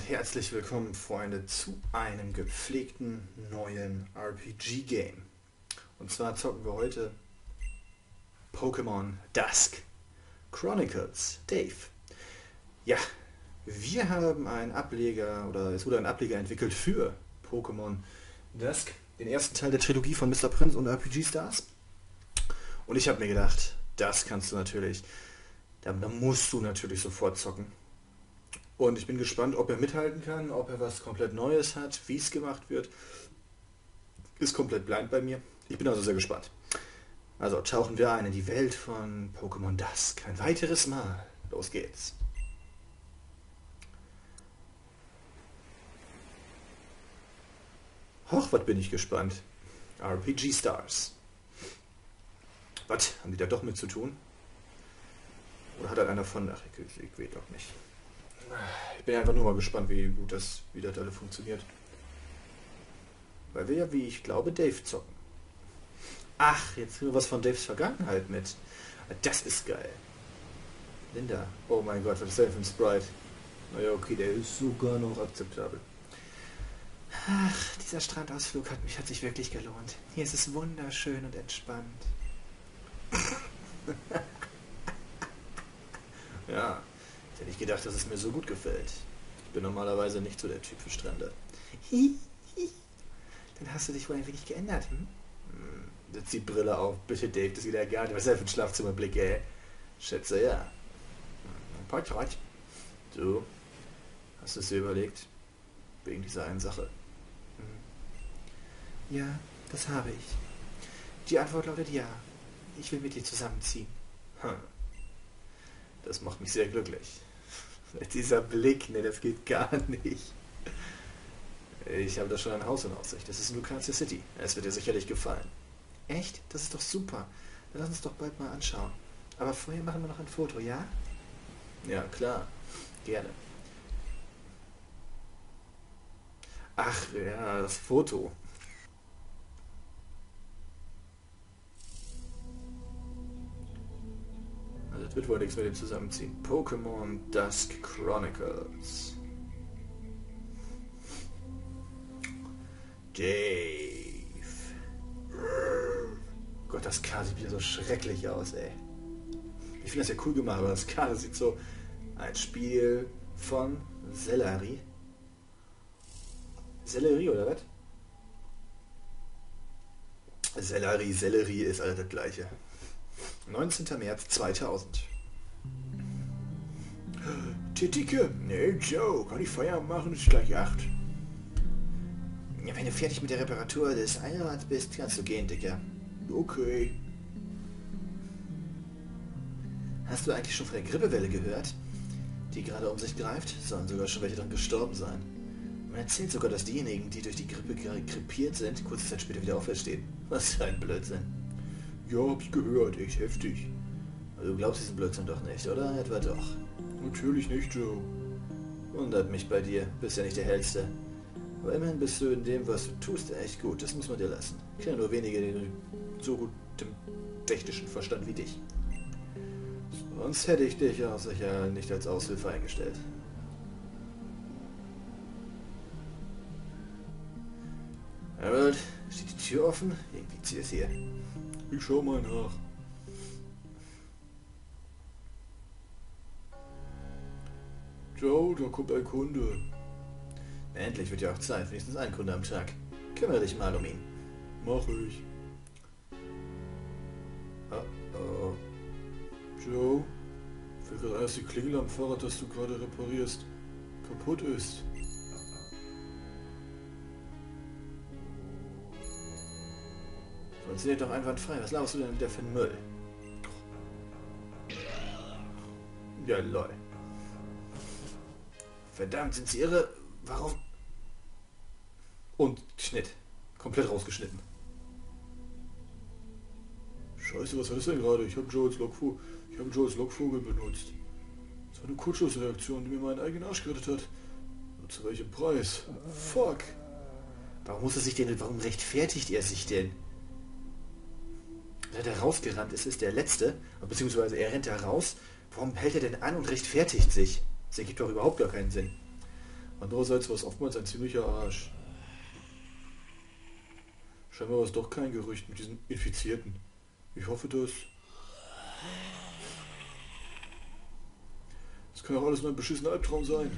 und herzlich willkommen, Freunde, zu einem gepflegten neuen RPG-Game. Und zwar zocken wir heute Pokémon Dusk Chronicles. Dave. Ja, wir haben einen Ableger, oder es wurde ein Ableger entwickelt für Pokémon Dusk, den ersten Teil der Trilogie von Mr. Prince und RPG Stars. Und ich habe mir gedacht, das kannst du natürlich, da, da musst du natürlich sofort zocken und ich bin gespannt, ob er mithalten kann, ob er was komplett Neues hat, wie es gemacht wird. Ist komplett blind bei mir. Ich bin also sehr gespannt. Also tauchen wir ein in die Welt von Pokémon Dusk. Ein weiteres Mal. Los geht's. Hoch, was bin ich gespannt. RPG Stars. Was? Haben die da doch mit zu tun? Oder hat er einer von... Ach, ich, ich, ich weiß doch nicht. Ich bin einfach nur mal gespannt, wie gut das, wie das alle funktioniert. Weil wir ja, wie ich glaube, Dave zocken. Ach, jetzt nur was von Daves Vergangenheit mit. Das ist geil. Linda. Oh mein Gott, was ist denn für ein Sprite? Naja, okay, der ist sogar noch akzeptabel. Ach, dieser Strandausflug hat mich hat sich wirklich gelohnt. Hier ist es wunderschön und entspannt. ja, hätte ich gedacht, dass es mir so gut gefällt. Ich bin normalerweise nicht so der Typ für Strände. Dann hast du dich wohl ein wenig geändert, hm? hm? Setz die Brille auf. Bitte, Dave, das geht ja gar nicht. Was ist das für ein Schlafzimmerblick, ey? Schätze, ja. Portrait. Du, hast es dir überlegt? Wegen dieser einen Sache. Hm. Ja, das habe ich. Die Antwort lautet ja. Ich will mit dir zusammenziehen. Hm. Das macht mich sehr glücklich. Dieser Blick, ne, das geht gar nicht. Ich habe da schon ein Haus in Aussicht. Das ist in Lucatia City. Es wird dir sicherlich gefallen. Echt? Das ist doch super. Dann lass uns doch bald mal anschauen. Aber vorher machen wir noch ein Foto, ja? Ja, klar. Gerne. Ach ja, das Foto. Das wird wohl nichts mit dem zusammenziehen. Pokémon Dusk Chronicles. Dave. Gott, das K sieht wieder so schrecklich aus, ey. Ich finde das ja cool gemacht, aber das K sieht so... Ein Spiel von Sellerie. Sellerie, oder was? Sellerie, Sellerie ist alles das gleiche. 19. März 2000. Titike, nee, Joe, kann ich Feierabend machen? Ist gleich 8. Ja, wenn du fertig mit der Reparatur des Einrads bist, kannst du gehen, Dicker. Okay. Hast du eigentlich schon von der Grippewelle gehört? Die gerade um sich greift? Sollen sogar schon welche dran gestorben sein. Man erzählt sogar, dass diejenigen, die durch die Grippe krepiert sind, kurze Zeit später wieder auferstehen. Was für ein Blödsinn. Ja, hab ich gehört. Echt heftig. Also du glaubst diesen Blödsinn doch nicht, oder? Etwa doch. Natürlich nicht, Joe. Wundert mich bei dir. Bist ja nicht der Hellste. Aber immerhin bist du in dem, was du tust, echt gut. Das muss man dir lassen. Ich kenne nur wenige, die so gut im technischen Verstand wie dich. Sonst hätte ich dich auch sicher nicht als Aushilfe eingestellt. Harold, steht die Tür offen? Irgendwie zieht es hier. Ich schau mal nach. Joe, da kommt ein Kunde. Endlich wird ja auch Zeit, wenigstens ein Kunde am Tag. Kümmere dich mal um ihn. Mach ich. Oh, oh. Joe, fällt gerade erst die Klingel am Fahrrad, das du gerade reparierst, kaputt ist. Funktioniert doch einwandfrei. Was laufst du denn wieder für Müll? Ja, lol. Verdammt, sind sie irre? Warum? Und Schnitt. Komplett rausgeschnitten. Scheiße, was das denn gerade? Ich habe Joes Lockvogel, ich habe Joes Lockvogel benutzt. Das war eine Kurzschlussreaktion, die mir meinen eigenen Arsch gerettet hat. Und zu welchem Preis? Fuck. Warum muss er sich denn, warum rechtfertigt er sich denn? Der, der rausgerannt ist, ist der Letzte, beziehungsweise er rennt da raus. Warum hält er denn an und rechtfertigt sich? Das ergibt doch überhaupt gar keinen Sinn. Andererseits war es oftmals ein ziemlicher Arsch. Scheinbar war es doch kein Gerücht mit diesen Infizierten. Ich hoffe das. Das kann auch alles nur ein beschissener Albtraum sein.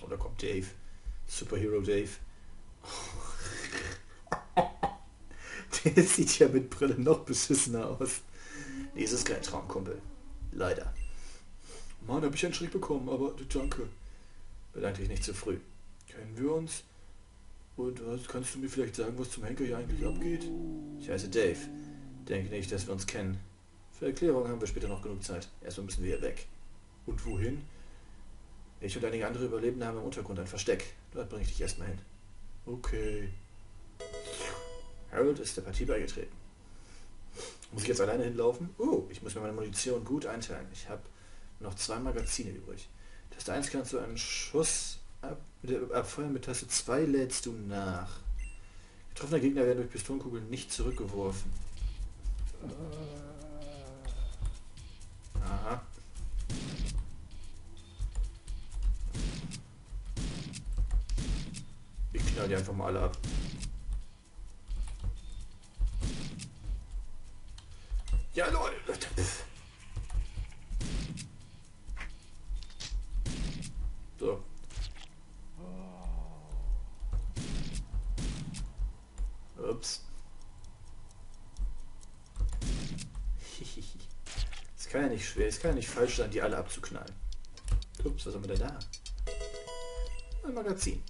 Und da kommt Dave. Superhero Dave. Der sieht ja mit Brille noch beschissener aus. Nee, es ist kein Traumkumpel. Leider. Mann, hab ich einen Schreck bekommen, aber danke. Bedanke dich nicht zu früh. Kennen wir uns? Und was, kannst du mir vielleicht sagen, was zum Henker hier eigentlich abgeht? Ich heiße Dave. Denke nicht, dass wir uns kennen. Für Erklärungen haben wir später noch genug Zeit. Erstmal müssen wir hier weg. Und wohin? Ich und einige andere Überlebende haben im Untergrund ein Versteck. Dort bringe ich dich erstmal hin. Okay. Harold ist der Partie beigetreten. Muss ich jetzt alleine hinlaufen? Oh, ich muss mir meine Munition gut einteilen. Ich habe noch zwei Magazine übrig. Taste 1 kannst du einen Schuss abfeuern, mit Taste 2 lädst du nach. Getroffene Gegner werden durch Pistolenkugeln nicht zurückgeworfen. Aha. Ich knall die einfach mal alle ab. Ja, lol. So. Ups. Es kann ja nicht schwer, es kann ja nicht falsch sein, die alle abzuknallen. Ups, was haben wir denn da? Ein Magazin.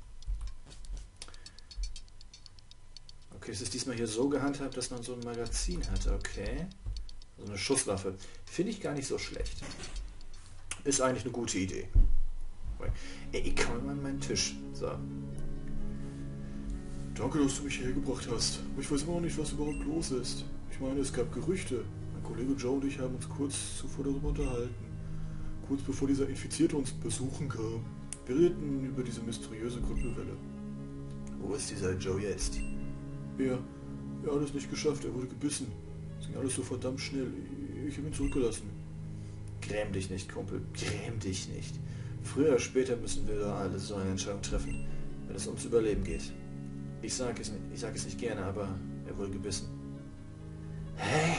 Okay, es ist diesmal hier so gehandhabt, dass man so ein Magazin hat. Okay. So eine Schusswaffe. Finde ich gar nicht so schlecht. Ist eigentlich eine gute Idee. Ey, ich komme mal an meinen Tisch. So. Danke, dass du mich hierher gebracht hast. Ich weiß immer noch nicht, was überhaupt los ist. Ich meine, es gab Gerüchte. Mein Kollege Joe und ich haben uns kurz zuvor darüber unterhalten. Kurz bevor dieser Infizierte uns besuchen kam. Wir redeten über diese mysteriöse Grippewelle. Wo ist dieser Joe jetzt? Er, er hat es nicht geschafft, er wurde gebissen. Es ging alles so verdammt schnell. Ich habe ihn zurückgelassen. Gräm dich nicht, Kumpel. Gräm dich nicht. Früher oder später müssen wir da alle so eine Entscheidung treffen, wenn es ums Überleben geht. Ich sage es, ich sag es nicht gerne, aber er wurde gebissen. Hä?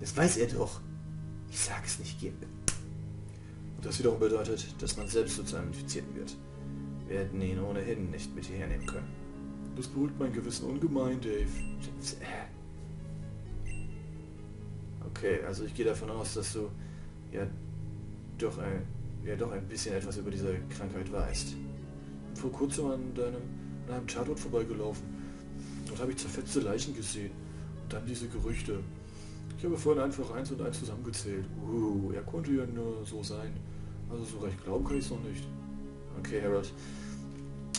Das weiß er doch. Ich sage es nicht gerne. Und das wiederum bedeutet, dass man selbst zu einem Infizierten wird. Wir hätten ihn ohnehin nicht mit hierher nehmen können. Das beruhigt mein Gewissen ungemein, Dave. Okay, also ich gehe davon aus, dass du ja doch ein, ja doch ein bisschen etwas über diese Krankheit weißt. Vor kurzem an deinem, an einem Tatort vorbeigelaufen. Dort habe ich zerfetzte Leichen gesehen. Und dann diese Gerüchte. Ich habe vorhin einfach eins und eins zusammengezählt. Uh, er konnte ja nur so sein. Also so recht glauben kann ich es noch nicht. Okay, Harold.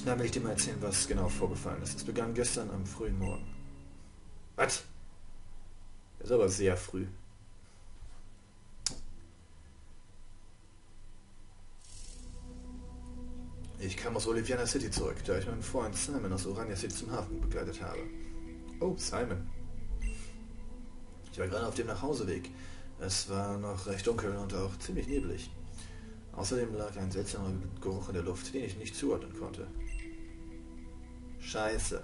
Dann will ich dir mal erzählen, was genau vorgefallen ist. Es begann gestern am frühen Morgen. Was? Ist aber sehr früh. Ich kam aus Oliviana City zurück, da ich meinen Freund Simon aus Orania City zum Hafen begleitet habe. Oh, Simon. Ich war gerade auf dem Nachhauseweg. Es war noch recht dunkel und auch ziemlich neblig. Außerdem lag ein seltsamer Geruch in der Luft, den ich nicht zuordnen konnte. Scheiße.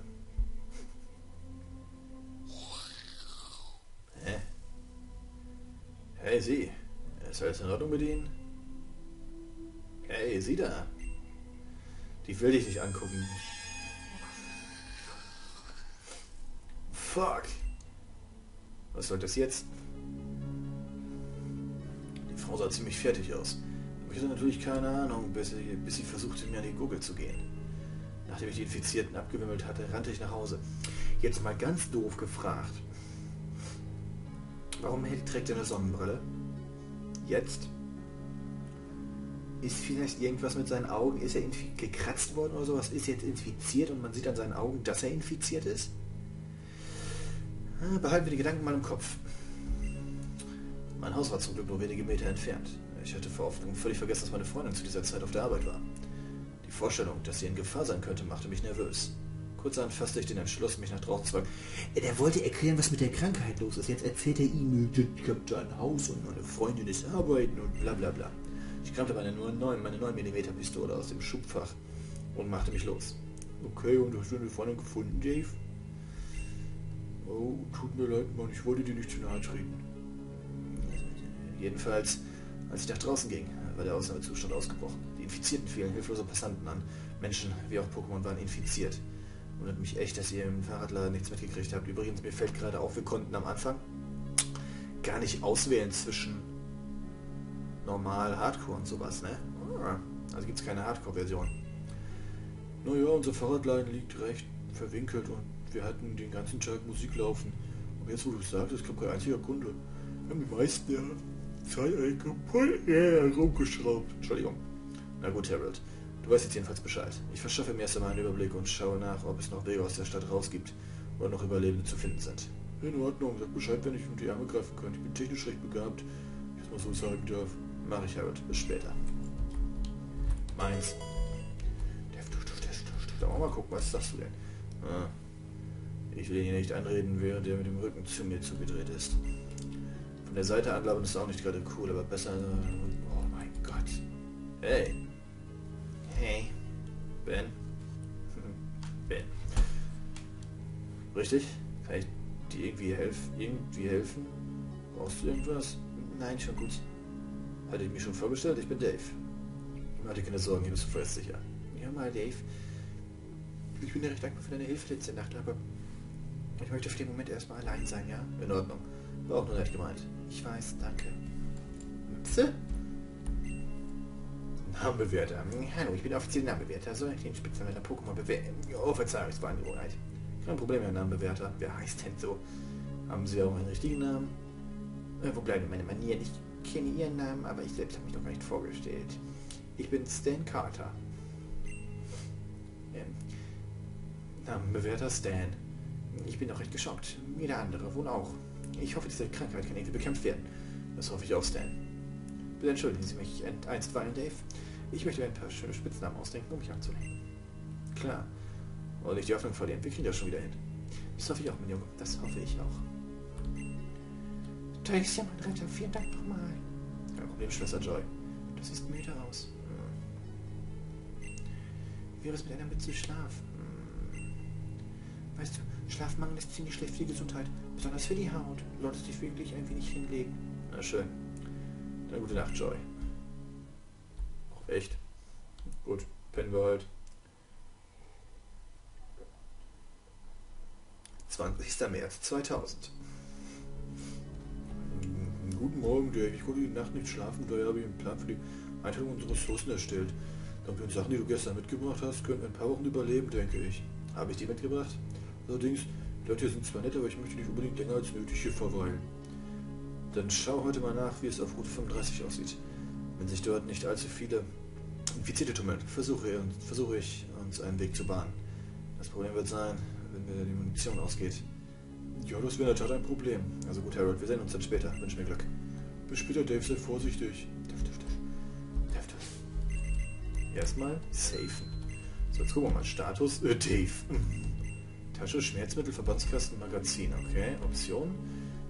Hä? Hey, Sie. Ist alles in Ordnung mit Ihnen? Hey, Sie da. Die will dich nicht angucken. Fuck. Was soll das jetzt? Die Frau sah ziemlich fertig aus. Aber ich hatte natürlich keine Ahnung, bis sie, bis sie versuchte, mir an die Gurgel zu gehen. Nachdem ich die Infizierten abgewimmelt hatte, rannte ich nach Hause. Jetzt mal ganz doof gefragt. Warum trägt er eine Sonnenbrille? Jetzt? Ist vielleicht irgendwas mit seinen Augen? Ist er gekratzt worden oder sowas? Ist jetzt infiziert und man sieht an seinen Augen, dass er infiziert ist? Behalten wir die Gedanken mal im Kopf. Mein Haus war zum Glück nur wenige Meter entfernt. Ich hatte vor Aufregung völlig vergessen, dass meine Freundin zu dieser Zeit auf der Arbeit war. Die Vorstellung, dass sie in Gefahr sein könnte, machte mich nervös. Kurzerhand fasste ich den Entschluss, mich nach draußen zu wagen. Er wollte erklären, was mit der Krankheit los ist. Jetzt erzählt er ihm, ich habe da ein Haus und meine Freundin ist arbeiten und bla bla bla. Ich kramte meine 9, meine 9 mm Pistole aus dem Schubfach und machte mich los. Okay, und hast du eine Freundin gefunden, Dave? Oh, tut mir leid, Mann, ich wollte dir nicht zu nahe treten. Jedenfalls, als ich nach draußen ging, war der Ausnahmezustand ausgebrochen. Die Infizierten fielen hilflose Passanten an. Menschen, wie auch Pokémon, waren infiziert. Wundert mich echt, dass ihr im Fahrradladen nichts mitgekriegt habt. Übrigens, mir fällt gerade auf, wir konnten am Anfang gar nicht auswählen zwischen normal, Hardcore und sowas, ne? Also gibt es keine Hardcore-Version. Naja, unser Fahrradladen liegt recht verwinkelt und wir hatten den ganzen Tag Musik laufen. Aber jetzt, wo du sagst, es kommt kein einziger Kunde. Wir haben die meisten ja Zeit kaputt rumgeschraubt. Entschuldigung. Na gut, Harold. Du weißt jetzt jedenfalls Bescheid. Ich verschaffe mir erst einmal einen Überblick und schaue nach, ob es noch Wege aus der Stadt rausgibt oder noch Überlebende zu finden sind. In Ordnung, sag Bescheid, wenn ich unter die Arme greifen kann. Ich bin technisch recht begabt, ich das mal so sagen darf. Mach ich, Harold. Bis später. Meins. Da mal gucken, was sagst du denn? Ah. Ich will ihn hier nicht anreden, während er mit dem Rücken zu mir zugedreht ist. Von der Seite anlaufen ist auch nicht gerade cool, aber besser... Oh mein Gott. Hey. Hey. Ben. Ben. Richtig? Kann ich dir irgendwie, helf irgendwie helfen? Brauchst du irgendwas? Nein, schon gut. Hatte ich mich schon vorgestellt? Ich bin Dave. Mach dir keine Sorgen, hier bist du vorerst sicher. Ja mal, Dave. Ich bin dir recht dankbar für deine Hilfe letzte Nacht, aber ich möchte für den Moment erstmal allein sein, ja? In Ordnung. War auch nur nett gemeint. Ich weiß, danke. Mütze? Namenbewerter. Hallo, ich bin offiziell Namenbewerter. Soll ich den Spitznamen meiner Pokémon bewerten? Oh, Verzeihung, es war eine Gewohnheit. Kein Problem, Herr Namenbewerter. Wer heißt denn so? Haben Sie auch einen richtigen Namen? Äh, wo bleiben meine Manieren? Ich kenne Ihren Namen, aber ich selbst habe mich noch gar nicht vorgestellt. Ich bin Stan Carter. Ähm, Namenbewerter Stan. Ich bin auch recht geschockt. Jeder andere wohl auch. Ich hoffe, diese Krankheit kann irgendwie bekämpft werden. Das hoffe ich auch, Stan. Bitte entschuldigen Sie mich einstweilen, Dave. Ich möchte mir ein paar schöne Spitznamen ausdenken, um mich abzulenken. Klar. Und nicht die Hoffnung verlieren. Wir kriegen das schon wieder hin. Das hoffe ich auch, mein Junge. Das hoffe ich auch. Ist ja mein Retter. Vielen Dank nochmal. Kein Problem, Schwester Joy. Das sieht müde aus. Hm. Wie wäre es mit einer Mütze Schlaf? Hm. Weißt du, Schlafmangel ist ziemlich schlecht für die Gesundheit. Besonders für die Haut. Du solltest dich wirklich ein wenig hinlegen. Na schön. Dann gute Nacht, Joy. Auch echt? Gut, pennen wir halt. 20. März 2000. Morgen, Dave. Ich konnte die Nacht nicht schlafen, daher habe ich einen Plan für die Einteilung unserer Ressourcen erstellt. Dank den Sachen, die du gestern mitgebracht hast, können ein paar Wochen überleben, denke ich. Habe ich die mitgebracht? Allerdings, die Leute sind zwar nett, aber ich möchte nicht unbedingt länger als nötig hier verweilen. Dann schau heute mal nach, wie es auf Route 35 aussieht. Wenn sich dort nicht allzu viele Infizierte tummeln, versuche, versuche ich, uns einen Weg zu bahnen. Das Problem wird sein, wenn mir die Munition ausgeht. Ja, das wäre in der Tat ein Problem. Also gut, Harold, wir sehen uns dann später. Wünsche mir Glück. Bis später, Dave, sei vorsichtig. Erstmal safen. So, jetzt gucken wir mal. Status. Äh, Dave. Tasche, Schmerzmittel, Verbandskasten, Magazin. Okay, Option.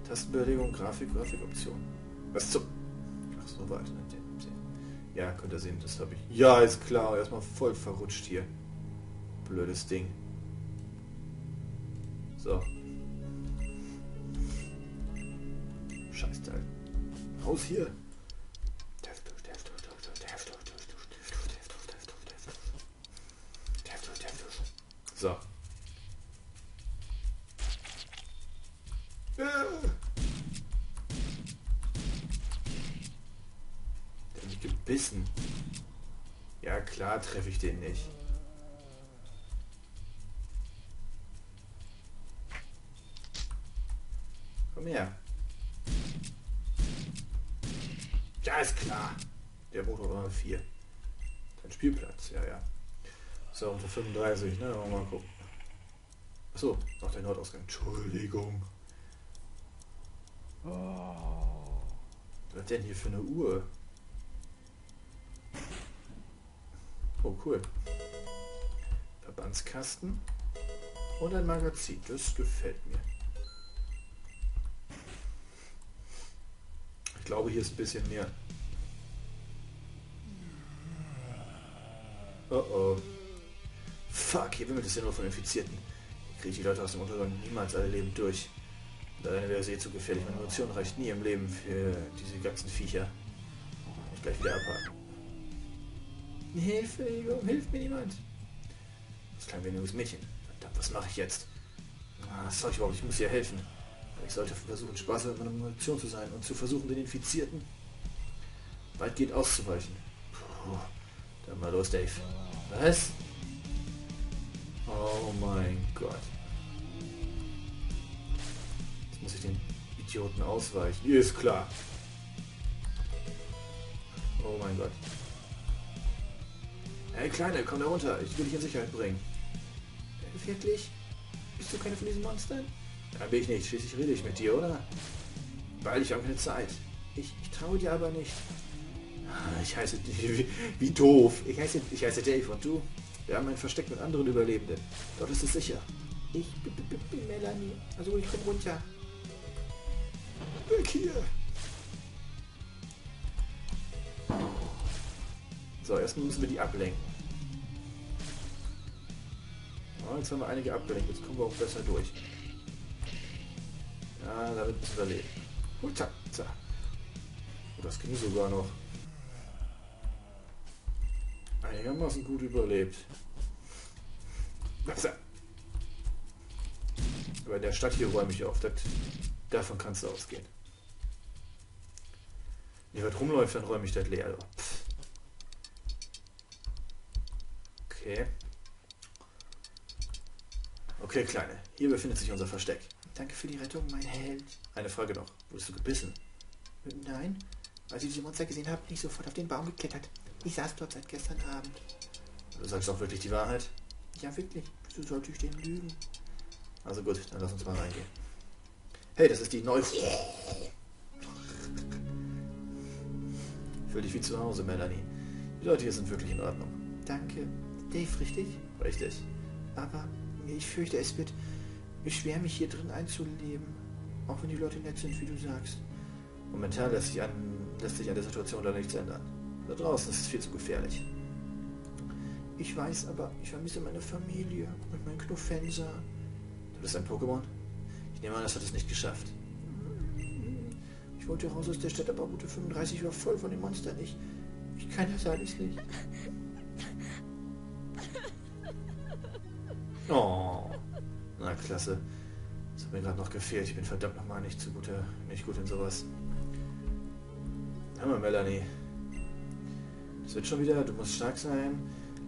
Tastenbelegung, Grafik, Grafikoption. Was zum... Ach, so weit. Ja, könnt ihr sehen, das habe ich. Ja, ist klar. Erstmal voll verrutscht hier. Blödes Ding. So. Raus hier. So. Der hat mich gebissen. Ja klar treffe ich den nicht. Komm her. Ja, ist klar. Der braucht noch 4. Dein Spielplatz, ja, ja. So, unter 35, ne? Mal gucken. Achso, noch der Nordausgang. Entschuldigung. Oh. Was denn hier für eine Uhr? Oh, cool. Verbandskasten und ein Magazin. Das gefällt mir. Ich glaube, hier ist ein bisschen mehr. Oh oh. Fuck, hier wimmelt es ja nur von Infizierten. Ich kriege die Leute aus dem Untergrund niemals alle lebend durch. Alleine wäre eh zu gefährlich. Meine Munition reicht nie im Leben für diese ganzen Viecher. Ich gleich wieder abhaken. Hilfe, warum hilft mir niemand? Das klein weniges Mädchen. Verdammt, was mache ich jetzt? Ah, was soll ich überhaupt? Ich muss ihr helfen. Ich sollte versuchen, Spaß mit meiner Munition zu sein und zu versuchen, den Infizierten weitgehend auszuweichen. Puh. Dann mal los, Dave. Was? Oh mein Gott. Jetzt muss ich den Idioten ausweichen. Ist klar. Oh mein Gott. Hey Kleine, komm da runter. Ich will dich in Sicherheit bringen. Wirklich? Bist du keine von diesen Monstern? Ja, bin ich nicht. Schließlich rede ich mit dir, oder? Weil ich habe keine Zeit. Ich, ich traue dir aber nicht. Ich heiße... Wie, wie doof. Ich heiße, ich heiße Dave und du? Wir haben ein Versteck mit anderen Überlebenden. Dort ist es sicher. Ich bin Melanie. Also ich komm runter. Weg hier. So, erstmal müssen wir die ablenken. Oh, jetzt haben wir einige abgelenkt. Jetzt kommen wir auch besser durch. Ja, damit müssen wir leben. Huta, oh, das ging sogar noch einigermaßen gut überlebt. Aber in der Stadt hier räume ich auf. Das, davon kannst du ausgehen. Wenn was rumläuft, dann räume ich das leer. Okay. Okay, Kleine. Hier befindet sich unser Versteck. Danke für die Rettung, mein Held. Eine Frage noch. Wurdest du gebissen? Nein. Als ich diese Monster gesehen habe, bin ich sofort auf den Baum geklettert. Ich saß dort seit gestern Abend. Du sagst auch wirklich die Wahrheit? Ja, wirklich. Wieso sollte ich denn lügen? Also gut, dann lass uns mal reingehen. Hey, das ist die neue... Fühl dich wie zu Hause, Melanie. Die Leute hier sind wirklich in Ordnung. Danke. Dave, richtig? Richtig. Aber ich fürchte, es wird schwer, mich hier drin einzuleben. Auch wenn die Leute nett sind, wie du sagst. Momentan lässt sich an, lässt sich an der Situation leider nichts ändern. Da draußen ist es viel zu gefährlich. Ich weiß, aber ich vermisse meine Familie und mein Knuffenser. Du bist ein Pokémon? Ich nehme an, das hat es nicht geschafft. Ich wollte raus aus der Stadt, aber Route 35 war voll von den Monstern. Ich, ich kann das alles nicht. Oh, na klasse. Das hat mir gerade noch gefehlt. Ich bin verdammt nochmal nicht zu gut, nicht gut in sowas. Hör mal, Melanie. Das wird schon wieder, du musst stark sein.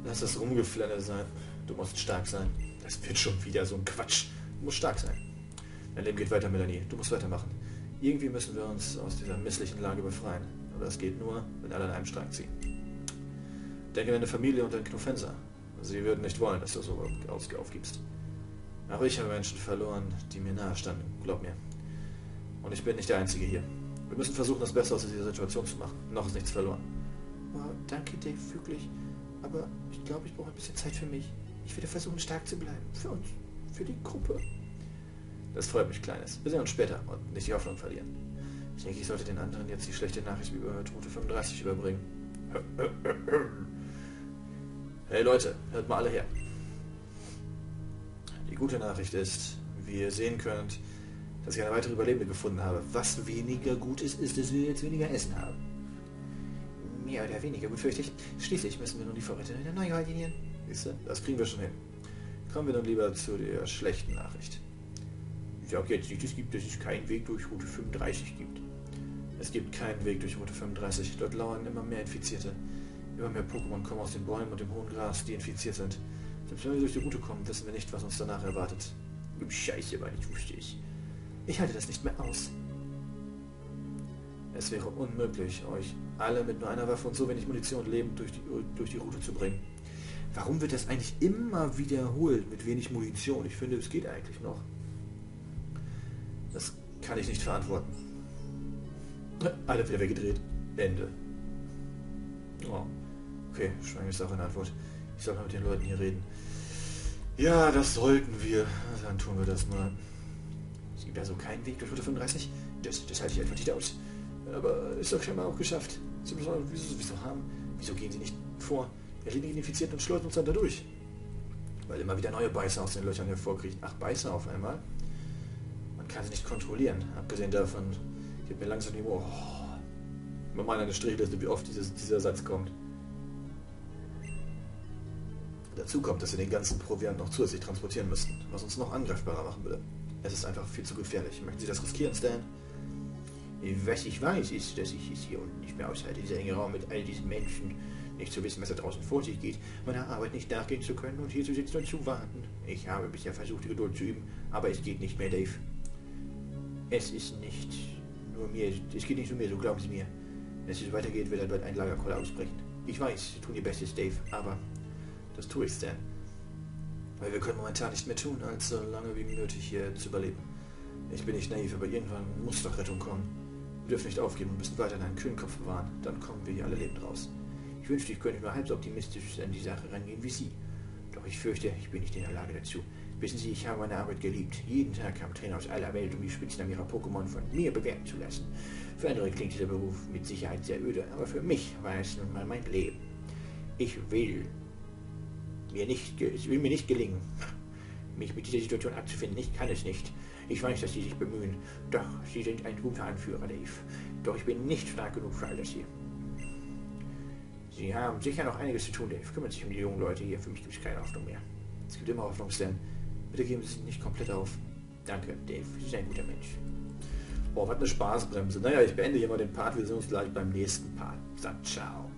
Lass das Rumgeflenne sein. Du musst stark sein. Das wird schon wieder so ein Quatsch. Du musst stark sein. Dein Leben geht weiter, Melanie. Du musst weitermachen. Irgendwie müssen wir uns aus dieser misslichen Lage befreien. Aber das geht nur, wenn alle an einem Strang ziehen. Denke an deine Familie und deinen Knuffenser. Sie würden nicht wollen, dass du so aufgibst. Aber ich habe Menschen verloren, die mir nahe standen. Glaub mir. Und ich bin nicht der Einzige hier. Wir müssen versuchen, das Beste aus dieser Situation zu machen. Noch ist nichts verloren. Oh, danke, Dave, wirklich. Aber ich glaube, ich brauche ein bisschen Zeit für mich. Ich werde versuchen, stark zu bleiben. Für uns. Für die Gruppe. Das freut mich, Kleines. Wir sehen uns später und nicht die Hoffnung verlieren. Ich denke, ich sollte den anderen jetzt die schlechte Nachricht über Route 35 überbringen. Hey Leute, hört mal alle her. Die gute Nachricht ist, wie ihr sehen könnt, dass ich eine weitere Überlebende gefunden habe. Was weniger gut ist, ist, dass wir jetzt weniger Essen haben. Mehr oder weniger gut, fürchte ich. Schließlich müssen wir nun die Vorräte wieder neu koordinieren. Siehst das kriegen wir schon hin. Kommen wir nun lieber zu der schlechten Nachricht. Ich sage jetzt nicht, es gibt, dass es keinen Weg durch Route 35 gibt. Es gibt keinen Weg durch Route 35. Dort lauern immer mehr Infizierte. Immer mehr Pokémon kommen aus den Bäumen und dem hohen Gras, die infiziert sind. Selbst wenn wir durch die Route kommen, wissen wir nicht, was uns danach erwartet. Scheiße, weil ich wusste ich. Ich halte das nicht mehr aus. Es wäre unmöglich, euch alle mit nur einer Waffe und so wenig Munition lebend durch die, durch die Route zu bringen. Warum wird das eigentlich immer wiederholt mit wenig Munition? Ich finde, es geht eigentlich noch. Das kann ich nicht verantworten. Alle wieder weggedreht. Ende. Oh. Okay, Schwein ist auch eine Antwort. Ich soll mal mit den Leuten hier reden. Ja, das sollten wir. Dann tun wir das mal. Gibt also keinen Weg durch Route 35? Das, das halte ich einfach nicht aus. Aber ist doch schon mal auch geschafft. Sie müssen wieso, wieso haben? Wieso gehen Sie nicht vor? Wir liegen infiziert und schleusen uns dann dadurch. Weil immer wieder neue Beißer aus den Löchern hervorkriechen. Ach, Beißer auf einmal? Man kann sie nicht kontrollieren. Abgesehen davon geht mir langsam die Ohr. Oh, bei meiner Strichliste, wie oft dieses, dieser Satz kommt. Dazu kommt, dass wir den ganzen Proviant noch zusätzlich transportieren müssten, was uns noch angreifbarer machen würde. Es ist einfach viel zu gefährlich. Möchten Sie das riskieren, Stan? Was ich weiß, ist, dass ich es hier unten nicht mehr aushalte, dieser enge Raum mit all diesen Menschen, nicht zu wissen, was da draußen vor sich geht, meiner Arbeit nicht nachgehen zu können und hier zu sitzen und zu warten. Ich habe bisher versucht, die Geduld zu üben, aber es geht nicht mehr, Dave. Es ist nicht nur mir, es geht nicht nur mir, so glauben Sie mir. Wenn es weitergeht, wird dann bald ein Lagerkoller ausbrechen. Ich weiß, Sie tun Ihr Bestes, Dave, aber das tue ich, Stan. Weil wir können momentan nicht mehr tun, als so lange wie nötig hier zu überleben. Ich bin nicht naiv, aber irgendwann muss doch Rettung kommen. Wir dürfen nicht aufgeben und müssen weiter einen kühlen Kopf bewahren. Dann kommen wir hier alle lebend raus. Ich wünschte, ich könnte nur halb so optimistisch an die Sache rangehen wie Sie. Doch ich fürchte, ich bin nicht in der Lage dazu. Wissen Sie, ich habe meine Arbeit geliebt. Jeden Tag kamen Trainer aus aller Welt, um die Spitznamen ihrer Pokémon von mir bewerten zu lassen. Für andere klingt dieser Beruf mit Sicherheit sehr öde, aber für mich war es nun mal mein Leben. Ich will mir nicht, es will mir nicht gelingen, mich mit dieser Situation abzufinden. Ich kann es nicht. Ich weiß, dass Sie sich bemühen. Doch, Sie sind ein guter Anführer, Dave. Doch ich bin nicht stark genug für all das hier. Sie haben sicher noch einiges zu tun, Dave. Kümmern sich um die jungen Leute hier. Für mich gibt es keine Hoffnung mehr. Es gibt immer Hoffnung, Stan. Bitte geben Sie sich nicht komplett auf. Danke, Dave. Sie sind ein guter Mensch. Boah, was eine Spaßbremse. Naja, ich beende hier mal den Part. Wir sehen uns gleich beim nächsten Part. Dann ciao.